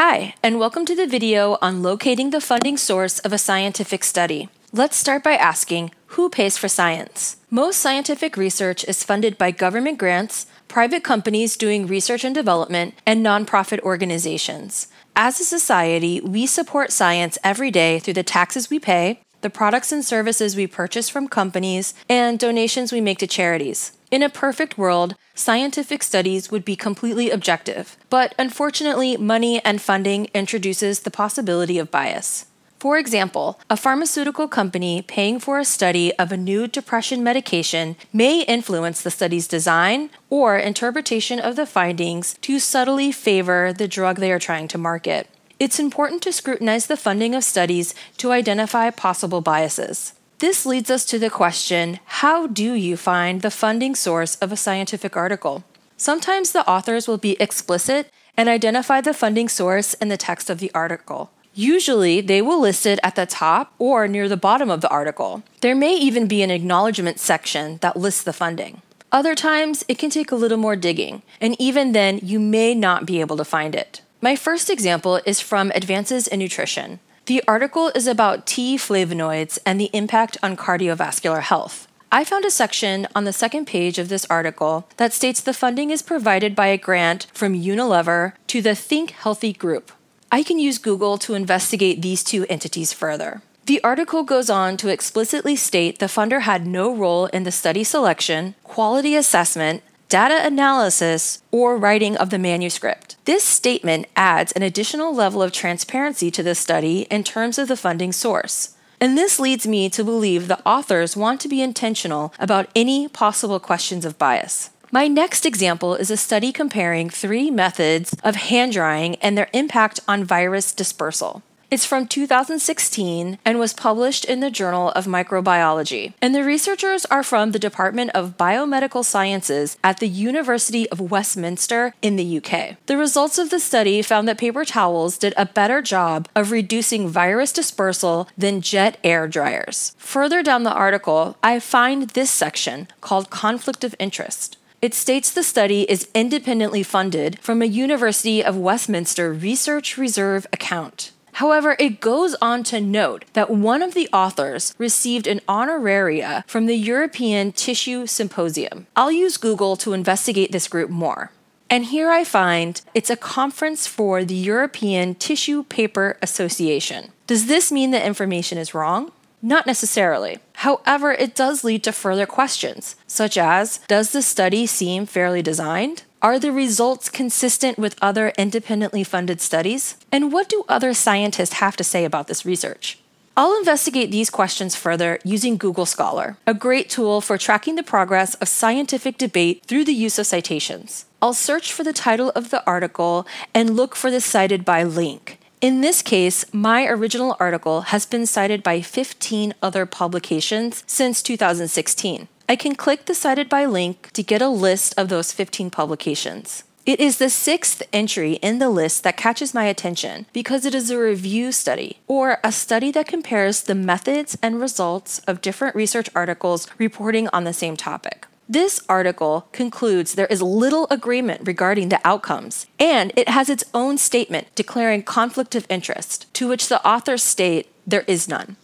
Hi, and welcome to the video on locating the funding source of a scientific study. Let's start by asking, who pays for science? Most scientific research is funded by government grants, private companies doing research and development, and nonprofit organizations. As a society, we support science every day through the taxes we pay, the products and services we purchase from companies, and donations we make to charities. In a perfect world, scientific studies would be completely objective, but unfortunately, money and funding introduces the possibility of bias. For example, a pharmaceutical company paying for a study of a new depression medication may influence the study's design or interpretation of the findings to subtly favor the drug they are trying to market. It's important to scrutinize the funding of studies to identify possible biases. This leads us to the question how do you find the funding source of a scientific article? Sometimes the authors will be explicit and identify the funding source in the text of the article. Usually, they will list it at the top or near the bottom of the article. There may even be an acknowledgement section that lists the funding. Other times, it can take a little more digging, and even then, you may not be able to find it. My first example is from Advances in Nutrition. The article is about tea flavonoids and the impact on cardiovascular health. I found a section on the second page of this article that states the funding is provided by a grant from Unilever to the Think Healthy Group. I can use Google to investigate these two entities further. The article goes on to explicitly state the funder had no role in the study selection, quality assessment, data analysis, or writing of the manuscript. This statement adds an additional level of transparency to the study in terms of the funding source. And this leads me to believe the authors want to be intentional about any possible questions of bias. My next example is a study comparing three methods of hand drying and their impact on virus dispersal. It's from 2016 and was published in the Journal of Microbiology. And the researchers are from the Department of Biomedical Sciences at the University of Westminster in the UK. The results of the study found that paper towels did a better job of reducing virus dispersal than jet air dryers. Further down the article, I find this section called Conflict of Interest. It states the study is independently funded from a University of Westminster Research Reserve account. However, it goes on to note that one of the authors received an honoraria from the European Tissue Symposium. I'll use Google to investigate this group more. And here I find it's a conference for the European Tissue Paper Association. Does this mean the information is wrong? Not necessarily. However, it does lead to further questions, such as Does the study seem fairly designed? Are the results consistent with other independently funded studies? And what do other scientists have to say about this research? I'll investigate these questions further using Google Scholar, a great tool for tracking the progress of scientific debate through the use of citations. I'll search for the title of the article and look for the cited by link. In this case, my original article has been cited by 15 other publications since 2016. I can click the cited by link to get a list of those 15 publications. It is the sixth entry in the list that catches my attention because it is a review study, or a study that compares the methods and results of different research articles reporting on the same topic. This article concludes there is little agreement regarding the outcomes, and it has its own statement declaring conflict of interest, to which the authors state there is none.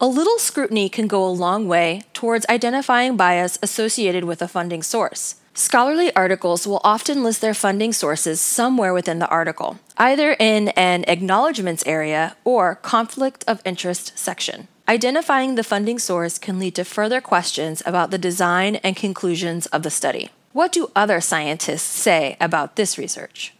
A little scrutiny can go a long way towards identifying bias associated with a funding source. Scholarly articles will often list their funding sources somewhere within the article, either in an acknowledgments area or conflict of interest section. Identifying the funding source can lead to further questions about the design and conclusions of the study. What do other scientists say about this research?